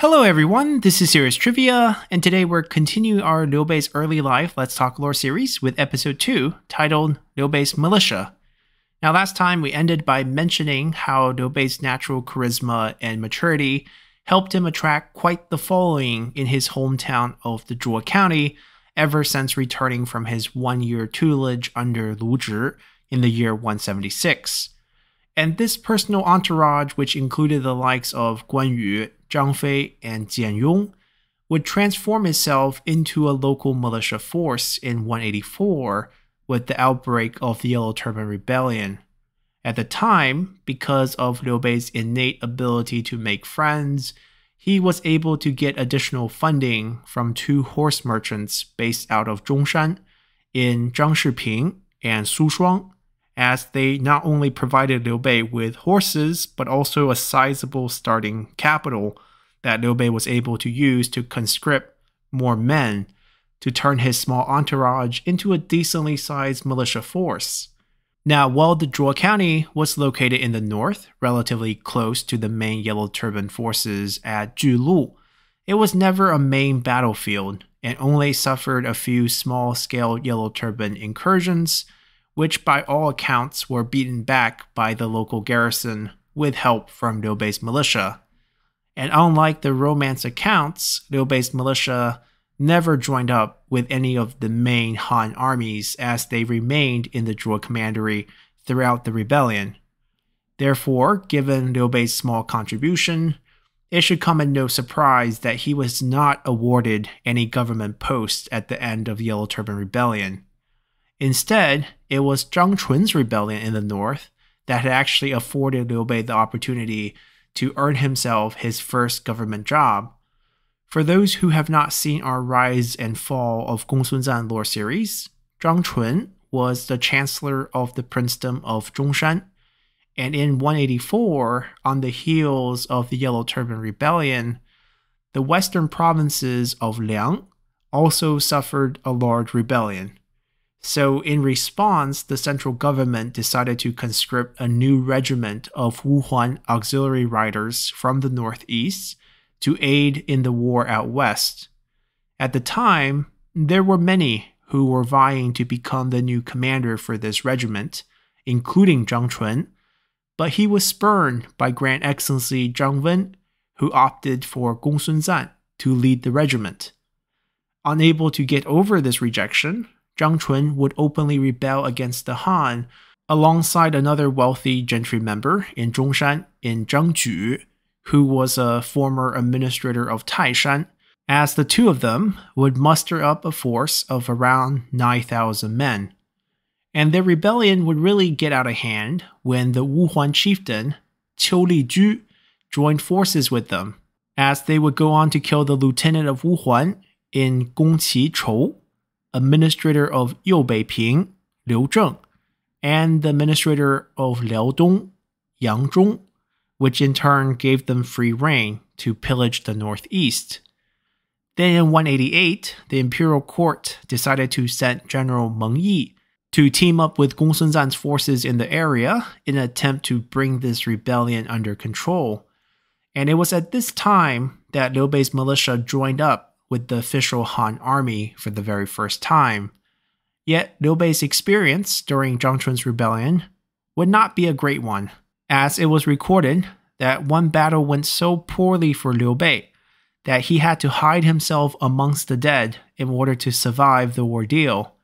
Hello everyone, this is Serious Trivia, and today we're continuing our Bei's early life Let's Talk Lore series with episode 2, titled Bei's Militia. Now last time we ended by mentioning how Bei's natural charisma and maturity helped him attract quite the following in his hometown of the Zhuo County ever since returning from his one-year tutelage under Lu Zhi in the year 176. And this personal entourage, which included the likes of Guan Yu, Zhang Fei, and Jian Yong, would transform itself into a local militia force in 184 with the outbreak of the Yellow Turban Rebellion. At the time, because of Liu Bei's innate ability to make friends, he was able to get additional funding from two horse merchants based out of Zhongshan in Zhang Shiping and Su Shuang, as they not only provided Liu Bei with horses, but also a sizable starting capital that Liu Bei was able to use to conscript more men to turn his small entourage into a decently sized militia force. Now, while the Zhuo County was located in the north, relatively close to the main Yellow Turban forces at Julu, it was never a main battlefield and only suffered a few small scale Yellow Turban incursions which by all accounts were beaten back by the local garrison with help from Bei's militia. And unlike the Romance accounts, Bei's militia never joined up with any of the main Han armies as they remained in the Zhuo commandery throughout the rebellion. Therefore, given Liu small contribution, it should come as no surprise that he was not awarded any government post at the end of the Yellow Turban Rebellion. Instead, it was Zhang Chun's rebellion in the north that had actually afforded Liu Bei the opportunity to earn himself his first government job. For those who have not seen our Rise and Fall of Gongsun Zan lore series, Zhang Chun was the chancellor of the princedom of Zhongshan, and in 184, on the heels of the Yellow Turban Rebellion, the western provinces of Liang also suffered a large rebellion. So, in response, the central government decided to conscript a new regiment of Wuhuan auxiliary riders from the northeast to aid in the war out west. At the time, there were many who were vying to become the new commander for this regiment, including Zhang Chun, but he was spurned by Grand Excellency Zhang Wen, who opted for Gongsun Zan to lead the regiment. Unable to get over this rejection, Zhang Chun would openly rebel against the Han alongside another wealthy gentry member in Zhongshan in Zhang Ju, who was a former administrator of Taishan, as the two of them would muster up a force of around 9,000 men. And their rebellion would really get out of hand when the Wuhuan chieftain, Qiu Liju, joined forces with them, as they would go on to kill the lieutenant of Wuhuan in Gongqi Chou administrator of Ping, Liu Zheng, and the administrator of Liaodong, Yang Zhong, which in turn gave them free rein to pillage the northeast. Then in 188, the imperial court decided to send General Meng Yi to team up with Gongsun Zan's forces in the area in an attempt to bring this rebellion under control. And it was at this time that Liu Bei's militia joined up with the official Han army for the very first time. Yet Liu Bei's experience during Zhang Chun's rebellion would not be a great one, as it was recorded that one battle went so poorly for Liu Bei that he had to hide himself amongst the dead in order to survive the ordeal.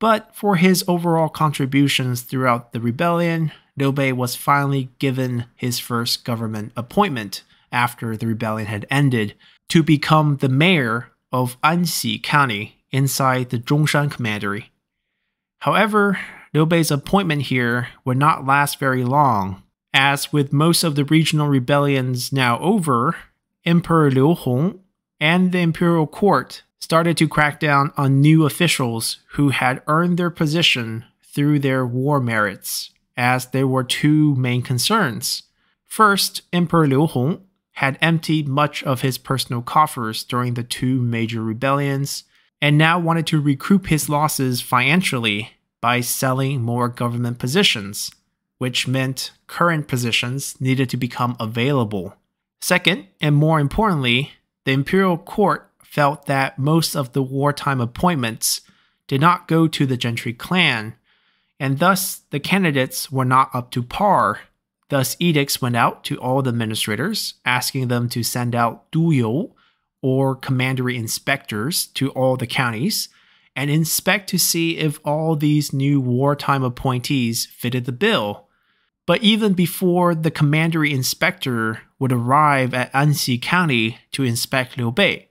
But for his overall contributions throughout the rebellion, Liu Bei was finally given his first government appointment after the rebellion had ended to become the mayor of Anxi County inside the Zhongshan Commandery. However, Liu Bei's appointment here would not last very long, as with most of the regional rebellions now over, Emperor Liu Hong and the imperial court started to crack down on new officials who had earned their position through their war merits, as there were two main concerns. First, Emperor Liu Hong had emptied much of his personal coffers during the two major rebellions, and now wanted to recoup his losses financially by selling more government positions, which meant current positions needed to become available. Second, and more importantly, the imperial court felt that most of the wartime appointments did not go to the gentry clan, and thus the candidates were not up to par. Thus, edicts went out to all the administrators, asking them to send out duyou, or commandery inspectors, to all the counties and inspect to see if all these new wartime appointees fitted the bill. But even before the commandery inspector would arrive at Anxi County to inspect Liu Bei,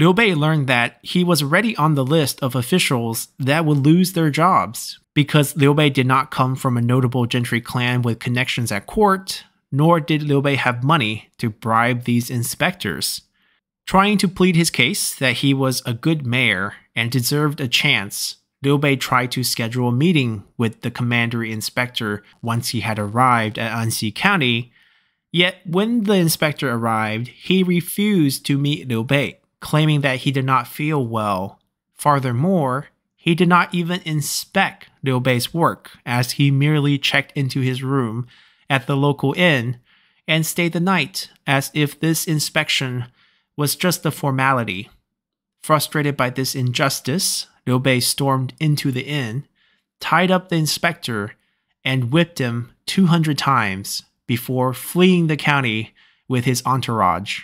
Liu Bei learned that he was already on the list of officials that would lose their jobs because Liu Bei did not come from a notable gentry clan with connections at court, nor did Liu Bei have money to bribe these inspectors. Trying to plead his case that he was a good mayor and deserved a chance, Liu Bei tried to schedule a meeting with the commandery inspector once he had arrived at Anxi County. Yet, when the inspector arrived, he refused to meet Liu Bei, claiming that he did not feel well. Furthermore, he did not even inspect Liu work, as he merely checked into his room at the local inn and stayed the night, as if this inspection was just a formality. Frustrated by this injustice, Liu Bei stormed into the inn, tied up the inspector, and whipped him 200 times before fleeing the county with his entourage.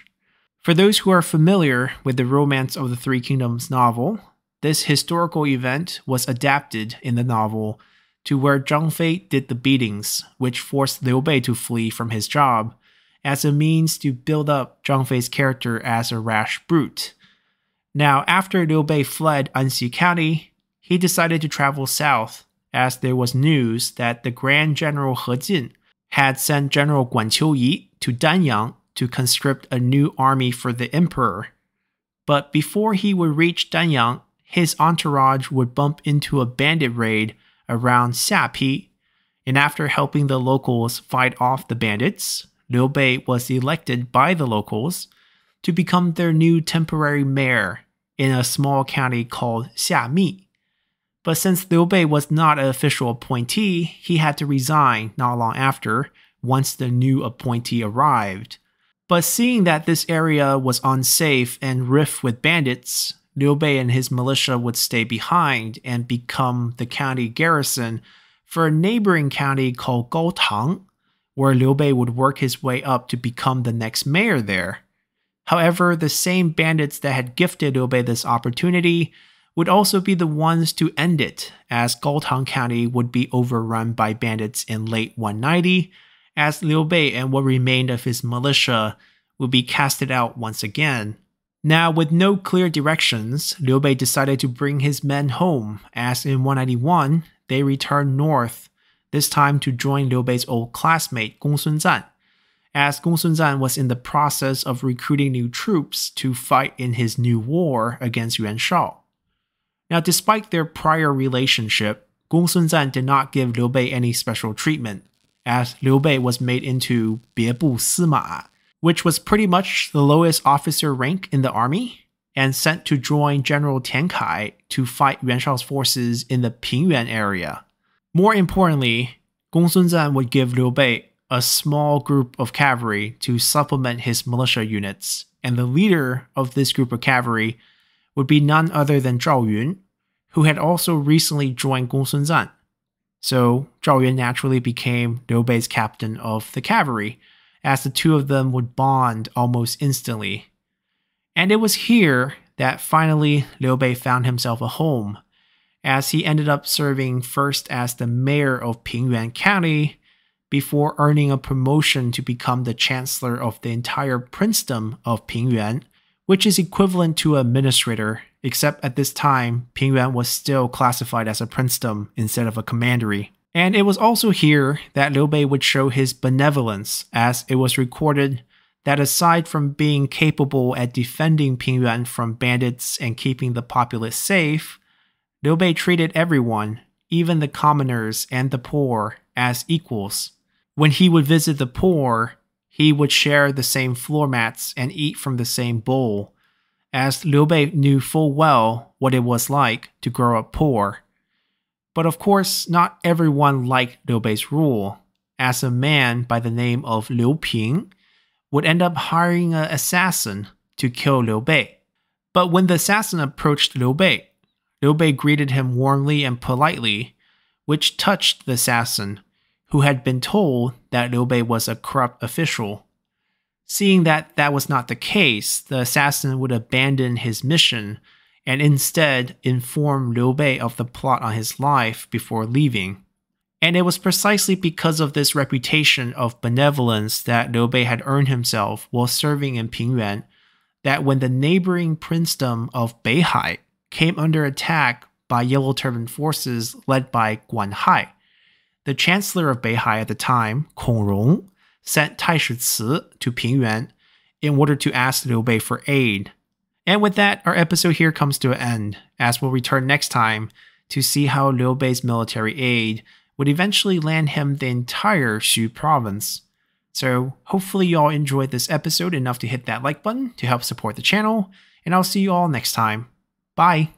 For those who are familiar with the Romance of the Three Kingdoms novel, this historical event was adapted in the novel to where Zhang Fei did the beatings, which forced Liu Bei to flee from his job, as a means to build up Zhang Fei's character as a rash brute. Now, after Liu Bei fled Anxi County, he decided to travel south as there was news that the Grand General He Jin had sent General Guan Qiuyi to Danyang to conscript a new army for the emperor. But before he would reach Danyang, his entourage would bump into a bandit raid around Xiapi, and after helping the locals fight off the bandits, Liu Bei was elected by the locals to become their new temporary mayor in a small county called Xiami. But since Liu Bei was not an official appointee, he had to resign not long after, once the new appointee arrived. But seeing that this area was unsafe and rife with bandits, Liu Bei and his militia would stay behind and become the county garrison for a neighboring county called Gaotang, where Liu Bei would work his way up to become the next mayor there. However, the same bandits that had gifted Liu Bei this opportunity would also be the ones to end it, as Gaotang County would be overrun by bandits in late 190, as Liu Bei and what remained of his militia would be casted out once again. Now, with no clear directions, Liu Bei decided to bring his men home, as in 191, they returned north, this time to join Liu Bei's old classmate Gongsun Zan, as Gongsun Zan was in the process of recruiting new troops to fight in his new war against Yuan Shao. Now, despite their prior relationship, Gongsun Zan did not give Liu Bei any special treatment, as Liu Bei was made into Biebu Sima, which was pretty much the lowest officer rank in the army, and sent to join General Tian Kai to fight Yuan Shao's forces in the Pingyuan area. More importantly, Gongsun Zan would give Liu Bei a small group of cavalry to supplement his militia units, and the leader of this group of cavalry would be none other than Zhao Yun, who had also recently joined Gongsun Zan. So Zhao Yun naturally became Liu Bei's captain of the cavalry, as the two of them would bond almost instantly. And it was here that finally Liu Bei found himself a home, as he ended up serving first as the mayor of Pingyuan County before earning a promotion to become the chancellor of the entire princedom of Pingyuan, which is equivalent to administrator, except at this time, Pingyuan was still classified as a princedom instead of a commandery. And it was also here that Liu Bei would show his benevolence, as it was recorded that aside from being capable at defending Pingyuan from bandits and keeping the populace safe, Liu Bei treated everyone, even the commoners and the poor, as equals. When he would visit the poor, he would share the same floor mats and eat from the same bowl, as Liu Bei knew full well what it was like to grow up poor. But of course, not everyone liked Liu Bei's rule, as a man by the name of Liu Ping would end up hiring an assassin to kill Liu Bei. But when the assassin approached Liu Bei, Liu Bei greeted him warmly and politely, which touched the assassin, who had been told that Liu Bei was a corrupt official. Seeing that that was not the case, the assassin would abandon his mission and instead inform Liu Bei of the plot on his life before leaving. And it was precisely because of this reputation of benevolence that Liu Bei had earned himself while serving in Pingyuan that when the neighboring princedom of Beihai came under attack by Yellow Turban forces led by Guan Hai, the chancellor of Beihai at the time, Kong Rong, sent Taishi Ci to Pingyuan in order to ask Liu Bei for aid. And with that, our episode here comes to an end, as we'll return next time to see how Liu Bei's military aid would eventually land him the entire Xu province. So hopefully you all enjoyed this episode enough to hit that like button to help support the channel, and I'll see you all next time. Bye!